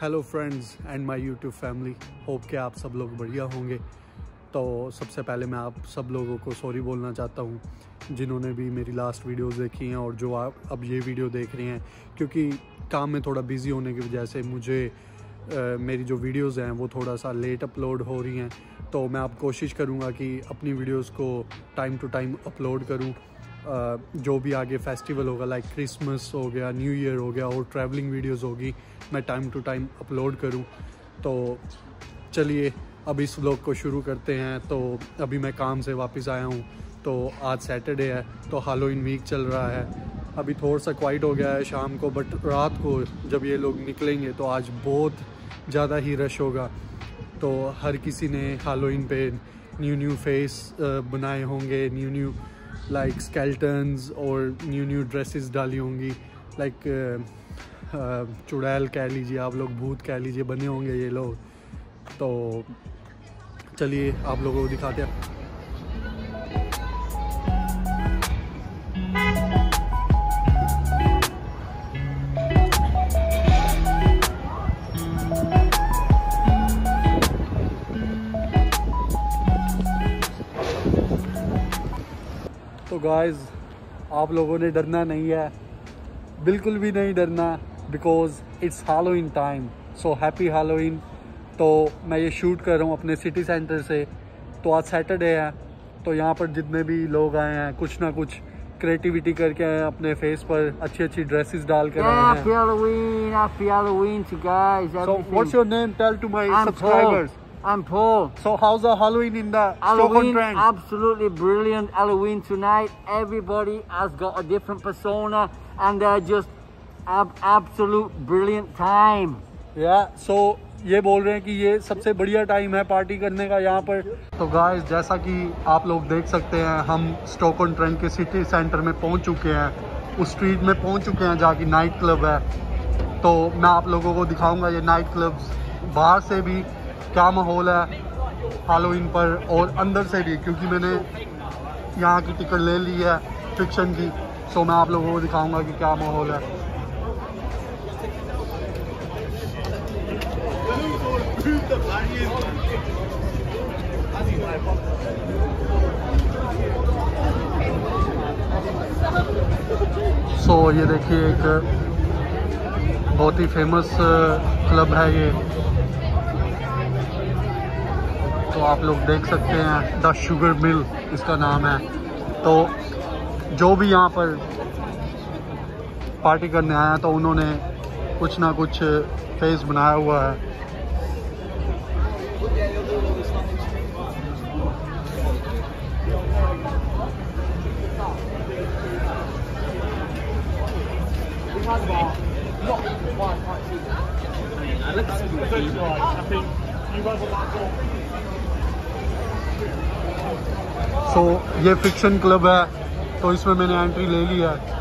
Hello friends and my YouTube family hope के आप सब लोग बढ़िया होंगे। तो सबसे पहले मैं आप सब लोगों को सॉरी बोलना चाहता हूँ जिन्होंने भी मेरी लास्ट वीडियोस देखी हैं और जो आप अब ये वीडियो देख रहे हैं क्योंकि काम में थोड़ा बिज़ी होने की वजह से मुझे आ, मेरी जो वीडियोस हैं वो थोड़ा सा लेट अपलोड हो रही हैं। तो मैं आप कोशिश करूँगा कि अपनी वीडियोज़ को टाइम टू टाइम अपलोड करूँ। जो भी आगे फेस्टिवल होगा लाइक क्रिसमस हो गया न्यू ईयर हो गया, और ट्रैवलिंग वीडियोस होगी, मैं टाइम टू टाइम अपलोड करूँ। तो चलिए, अब इस व्लॉग को शुरू करते हैं। तो अभी मैं काम से वापस आया हूँ। तो आज सैटरडे है तो हालोइन वीक चल रहा है। अभी थोड़ा सा क्वाइट हो गया है शाम को बट रात को जब ये लोग निकलेंगे तो आज बहुत ज़्यादा ही रश होगा। तो हर किसी ने हालोइन पे न्यू न्यू फेस बनाए होंगे न्यू न्यू लाइक स्केल्टन्स और न्यू न्यू ड्रेसेस डाली होंगी। लाइक uh, uh, चुड़ैल कह लीजिए आप लोग भूत कह लीजिए बने होंगे ये लोग। तो चलिए आप लोगों को दिखाते हैं। तो गाइस आप लोगों ने डरना नहीं है। बिल्कुल भी नहीं डरना because it's Halloween time so happy Halloween तो मैं ये शूट कर रहा हूँ अपने सिटी सेंटर से। तो आज सैटरडे है। तो यहाँ पर जितने भी लोग आए हैं कुछ ना कुछ क्रिएटिविटी करके आए हैं अपने फेस पर। अच्छी अच्छी ड्रेसेस डाल कर Yeah, आए हैं. I'm. Paul. So how's the Halloween in the Halloween, trend? absolutely brilliant. Halloween tonight. Everybody has got a different persona, and they're just ab- absolute brilliant time. या सो ये बोल रहे हैं कि ये सबसे बढ़िया टाइम है पार्टी करने का यहाँ पर तो गाइस जैसा कि आप लोग देख सकते हैं हम स्टोकन ट्रेंड के सिटी सेंटर में पहुँच चुके हैं उस स्ट्रीट में पहुँच चुके हैं जहाँ की नाइट क्लब है तो मैं आप लोगों को दिखाऊँगा ये नाइट क्लब्स बाहर से भी क्या माहौल है हालोइन पर और अंदर से भी? क्योंकि मैंने यहाँ की टिकट ले ली है फिक्शन की सो मैं आप लोगों को दिखाऊँगा कि क्या माहौल है। सो so, ये देखिए एक बहुत ही फ़ेमस क्लब है ये। तो आप लोग देख सकते हैं द शुगर मिल इसका नाम है। तो जो भी यहाँ पर पार्टी करने आया तो उन्होंने कुछ ना कुछ फेस बनाया हुआ है। सो ये फिक्शन क्लब है तो इसमें मैंने एंट्री ले ली है।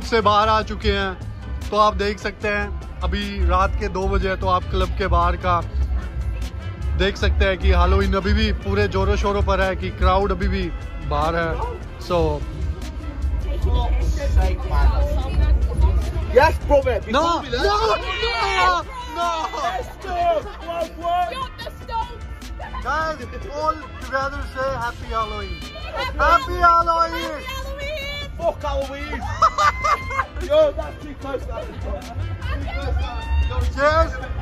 क्लब से बाहर आ चुके हैं तो आप देख सकते हैं अभी रात के दो बजे तो आप क्लब के बाहर का देख सकते हैं कि हालोइन अभी भी पूरे जोरों शोरों पर है कि क्राउड अभी भी बाहर है so Yes, no told me that. No no Stop. What, what? Got the stone. Guys, all together say happy Halloween. Happy Halloween. Happy Halloween. Fuck Halloween. Yo, that's too close. That's too close. Too close. Cheers.